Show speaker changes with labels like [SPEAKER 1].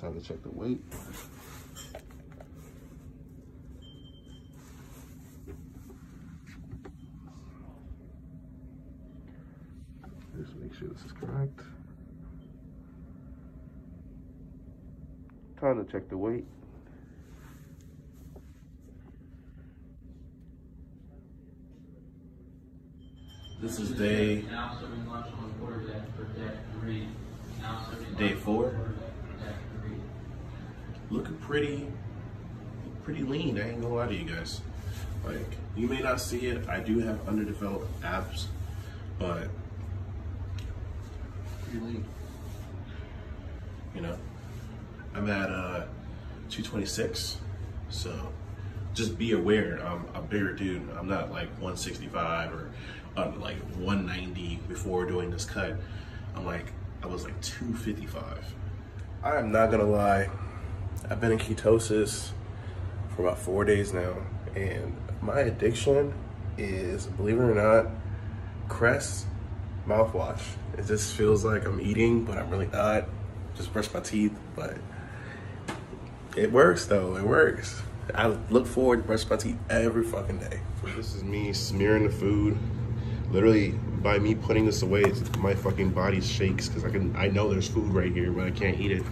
[SPEAKER 1] Time to check the weight. Just make sure this is correct. Time to check the weight. This is day day four. Looking pretty, pretty lean. I ain't gonna lie to you guys. Like you may not see it. I do have underdeveloped abs, but pretty lean. You know, I'm at uh 226, so just be aware. I'm a bigger dude. I'm not like 165 or uh, like 190 before doing this cut. I'm like, I was like 255. I am not gonna lie. I've been in ketosis for about four days now, and my addiction is, believe it or not, Crest mouthwash. It just feels like I'm eating, but I'm really not. Just brush my teeth, but it works though. It works. I look forward to brush my teeth every fucking day. This is me smearing the food. Literally, by me putting this away, my fucking body shakes because I can. I know there's food right here, but I can't eat it.